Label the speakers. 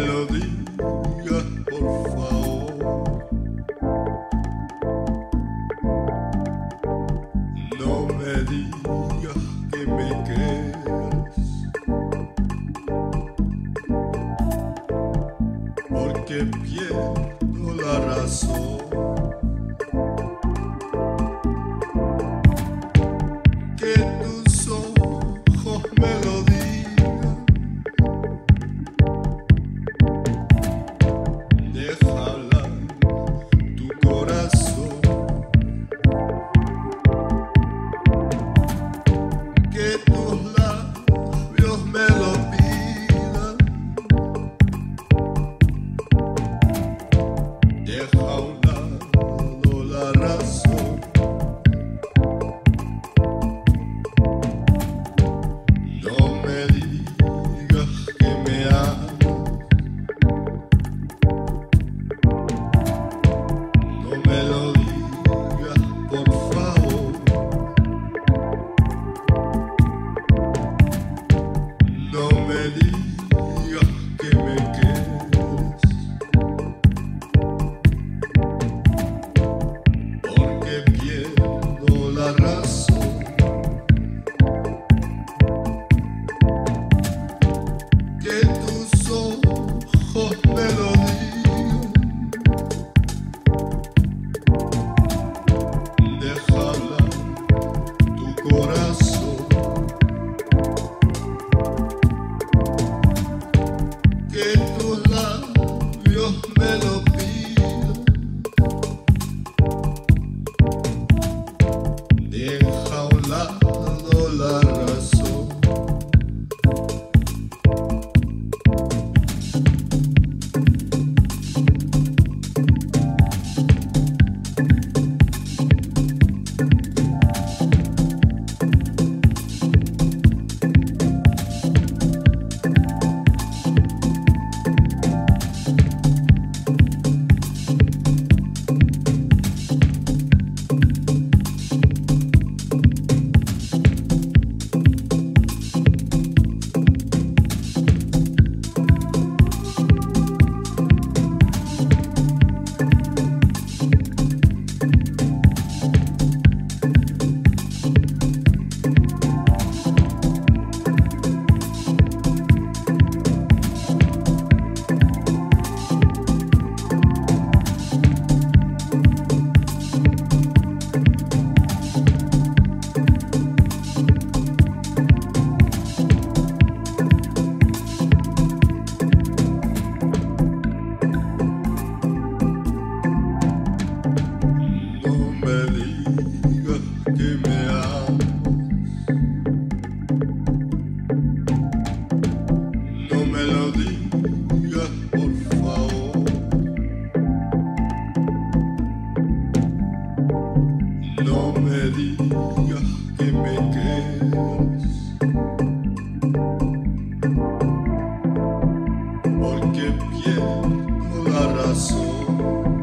Speaker 1: me digas, por favor. No me digas que me crees. porque pie la razón.